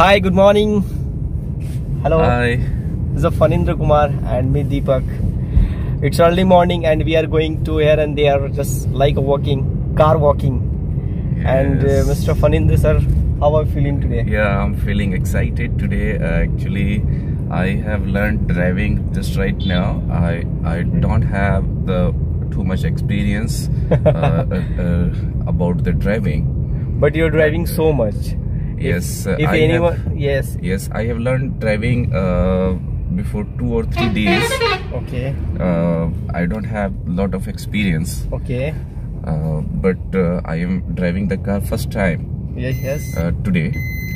Hi, good morning. Hello. Hi. This is Fanindra Kumar and me Deepak. It's early morning and we are going to here and there just like walking, car walking. Yes. And uh. Mr. Fanindra sir, how are you feeling today? Yeah, I'm feeling excited today. Uh, actually, I have learned driving just right now. I I don't have the too much experience uh, uh, uh, about the driving. But you're driving so much. Yes, uh, If I have- anyone, yes, Yes, I have learned driving uh, before two or three days. okay, Uh, I don't have lot of experience, okay, uh, but uh, I am driving the car first time yes, yes, uh, today.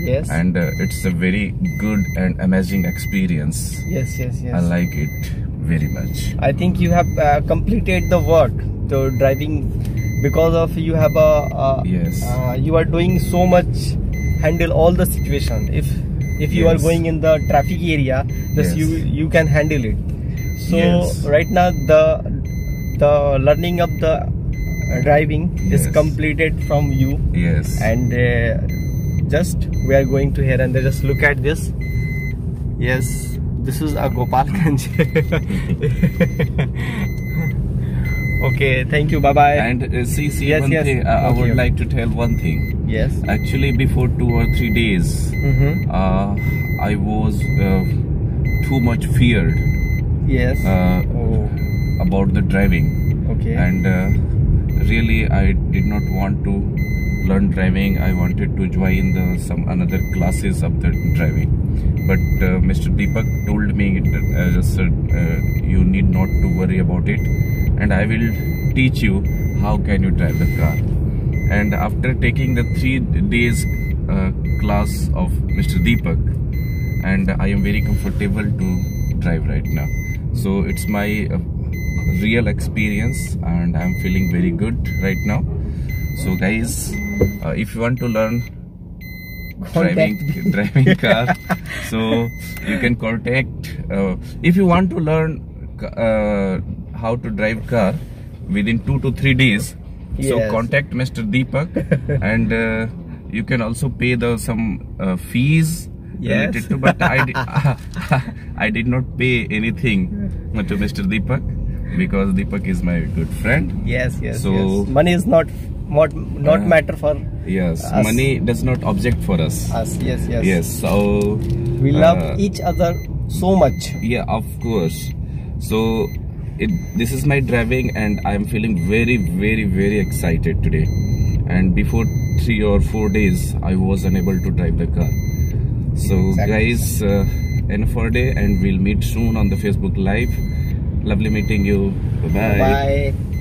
yes, and uh, it's a very good and amazing experience. yes, yes, yes. I like it very much. I think you have uh, completed the work to driving because of you have a uh, Yes. uh, you are doing so much handle all the situation if if you are going in the traffic area just Yes. you you can handle it so Yes. right now the the learning of the driving is completed from you Yes. and uh, just we are going to here and there just look at this yes this is a gopalganj okay thank you bye bye and uh, see, see Yes, one yes. thing. Uh, I would okay. like to tell one thing. Yes Actually, before two or three days, mm-hmm. uh, I was uh, too much feared yes uh, oh about the driving, okay and uh, really, I did not want to learn driving. I wanted to join the some another classes of the driving. But uh, Mr. Deepak told me that, uh, just said, uh, you need not to worry about it, and I will teach you how can you drive the car. And after taking the three days uh, class of Mr. Deepak, and I am very comfortable to drive right now. So it's my uh, real experience, and I'm feeling very good right now. So guys, uh, if you want to learn driving driving car so you can contact uh, if you want to learn uh, how to drive car within 2 to 3 days so contact mr deepak and uh, you can also pay the some uh, fees Yes. related to but i did, i did not pay anything to mr deepak because deepak is my good friend. Yes yes So- yes. Money is not not not Uh, matter for yes Us. money does not object for us. Us yes yes. Yes so we love uh, each other so much. Yeah of course. So it, this is my driving and i am feeling very very very excited today. And before three or four days i was unable to drive the car. So Exactly. guys uh, enough for a day and we'll meet soon on the facebook live. Lovely meeting you. Bye bye bye